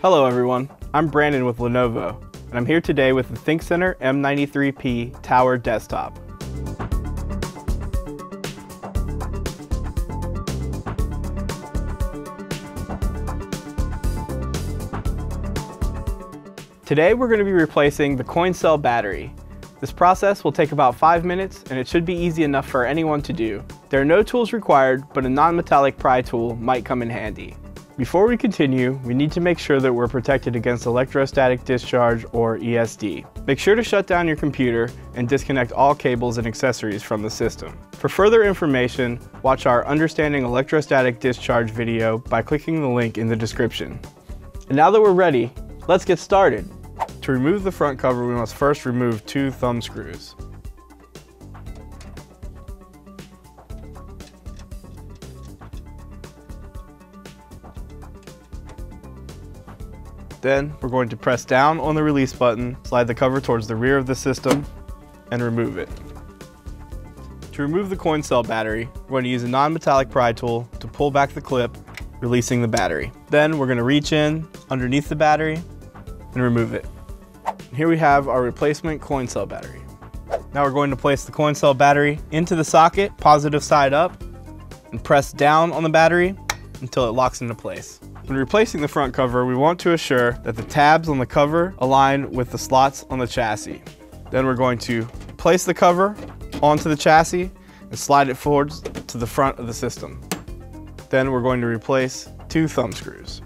Hello everyone, I'm Brandon with Lenovo, and I'm here today with the ThinkCentre M93P Tower Desktop. Today we're going to be replacing the coin cell battery. This process will take about 5 minutes and it should be easy enough for anyone to do. There are no tools required, but a non-metallic pry tool might come in handy. Before we continue, we need to make sure that we're protected against electrostatic discharge or ESD. Make sure to shut down your computer and disconnect all cables and accessories from the system. For further information, watch our Understanding Electrostatic Discharge video by clicking the link in the description. And now that we're ready, let's get started. To remove the front cover, we must first remove two thumb screws. Then we're going to press down on the release button, slide the cover towards the rear of the system, and remove it. To remove the coin cell battery, we're going to use a non-metallic pry tool to pull back the clip, releasing the battery. Then we're going to reach in underneath the battery and remove it. here we have our replacement coin cell battery. Now we're going to place the coin cell battery into the socket, positive side up, and press down on the battery until it locks into place. When replacing the front cover, we want to assure that the tabs on the cover align with the slots on the chassis. Then we're going to place the cover onto the chassis and slide it forwards to the front of the system. Then we're going to replace two thumb screws.